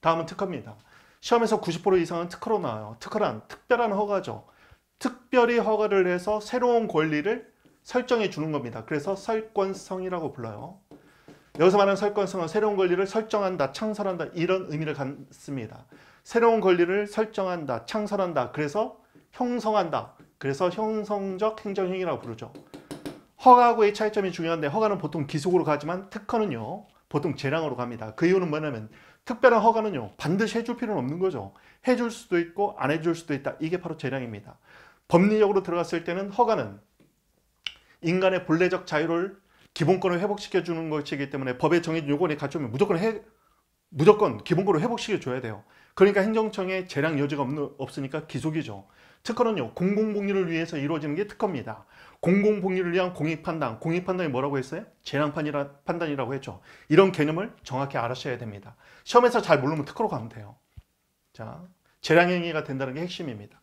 다음은 특허입니다. 시험에서 90% 이상은 특허로 나와요. 특허란 특별한 허가죠. 특별히 허가를 해서 새로운 권리를 설정해 주는 겁니다. 그래서 설권성이라고 불러요. 여기서 말하는 설권성은 새로운 권리를 설정한다, 창설한다 이런 의미를 갖습니다. 새로운 권리를 설정한다, 창설한다. 그래서 형성한다. 그래서 형성적 행정행위라고 부르죠. 허가하고의 차이점이 중요한데 허가는 보통 기속으로 가지만 특허는요. 보통 재량으로 갑니다. 그 이유는 뭐냐면 특별한 허가는요. 반드시 해줄 필요는 없는 거죠. 해줄 수도 있고 안 해줄 수도 있다. 이게 바로 재량입니다. 법리적으로 들어갔을 때는 허가는 인간의 본래적 자유를 기본권을 회복시켜 주는 것이기 때문에 법에 정해진 요건이 갖추면 무조건 해, 무조건 기본권을 회복시켜 줘야 돼요. 그러니까 행정청에 재량 여지가 없는, 없으니까 기속이죠. 특허는요. 공공복리를 위해서 이루어지는 게 특허입니다. 공공복리를 위한 공익판단. 공익판단이 뭐라고 했어요? 재량 판단이라고 했죠. 이런 개념을 정확히 알아셔야 됩니다. 시험에서 잘 모르면 특허로 가면 돼요. 자, 재량행위가 된다는 게 핵심입니다.